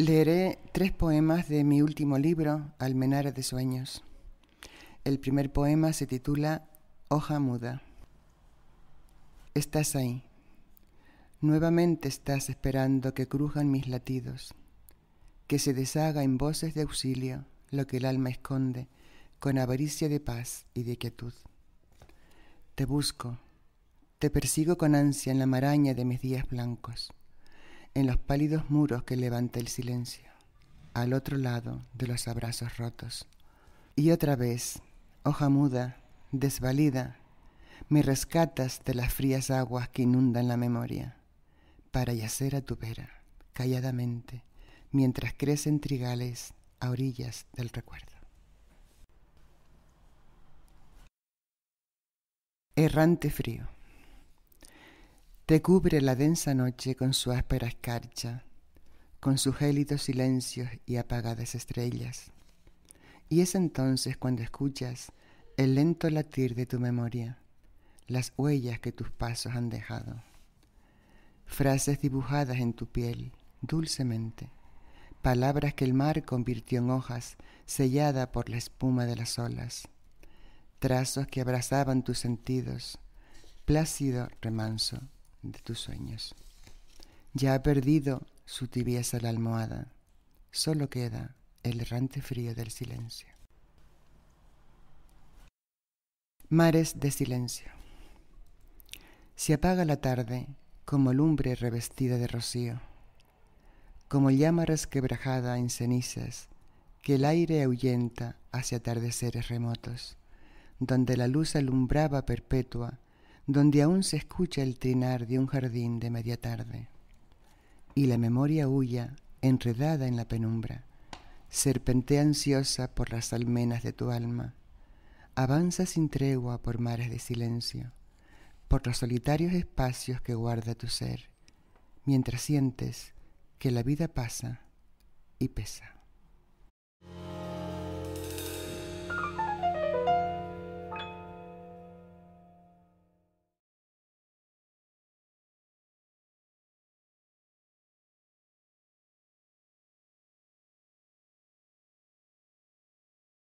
Leeré tres poemas de mi último libro, Almenara de Sueños. El primer poema se titula Hoja Muda. Estás ahí. Nuevamente estás esperando que crujan mis latidos, que se deshaga en voces de auxilio lo que el alma esconde con avaricia de paz y de quietud. Te busco, te persigo con ansia en la maraña de mis días blancos en los pálidos muros que levanta el silencio, al otro lado de los abrazos rotos. Y otra vez, hoja muda, desvalida, me rescatas de las frías aguas que inundan la memoria, para yacer a tu vera, calladamente, mientras crecen trigales a orillas del recuerdo. Errante frío. Te cubre la densa noche con su áspera escarcha, con sus gélidos silencios y apagadas estrellas. Y es entonces cuando escuchas el lento latir de tu memoria, las huellas que tus pasos han dejado. Frases dibujadas en tu piel, dulcemente, palabras que el mar convirtió en hojas, sellada por la espuma de las olas, trazos que abrazaban tus sentidos, plácido remanso de tus sueños. Ya ha perdido su tibieza la almohada, solo queda el errante frío del silencio. Mares de silencio. Se apaga la tarde como lumbre revestida de rocío, como llama resquebrajada en cenizas que el aire ahuyenta hacia atardeceres remotos, donde la luz alumbraba perpetua donde aún se escucha el trinar de un jardín de media tarde, y la memoria huya, enredada en la penumbra, serpentea ansiosa por las almenas de tu alma, avanza sin tregua por mares de silencio, por los solitarios espacios que guarda tu ser, mientras sientes que la vida pasa y pesa.